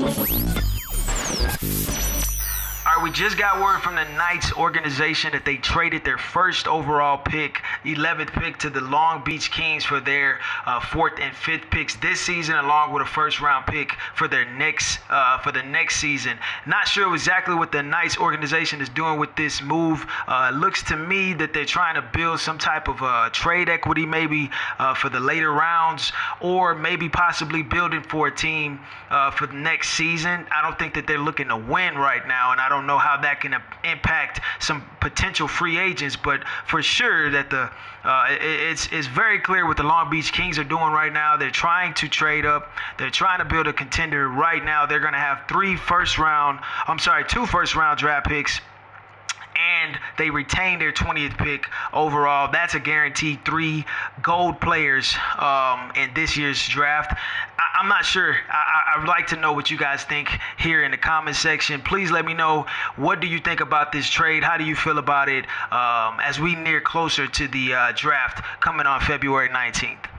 えっ? We just got word from the Knights organization that they traded their first overall pick, 11th pick, to the Long Beach Kings for their uh, fourth and fifth picks this season, along with a first round pick for their next uh, for the next season. Not sure exactly what the Knights organization is doing with this move. Uh, looks to me that they're trying to build some type of uh, trade equity, maybe uh, for the later rounds, or maybe possibly building for a team uh, for the next season. I don't think that they're looking to win right now, and I don't know how that can impact some potential free agents, but for sure that the uh, it's it's very clear what the Long Beach Kings are doing right now. They're trying to trade up. They're trying to build a contender right now. They're going to have three first round. I'm sorry, two first round draft picks and they retain their 20th pick overall. That's a guaranteed three gold players um, in this year's draft. I, am not sure. I, I, would like to know what you guys think here in the comment section. Please let me know what do you think about this trade. How do you feel about it um, as we near closer to the uh, draft coming on February 19th.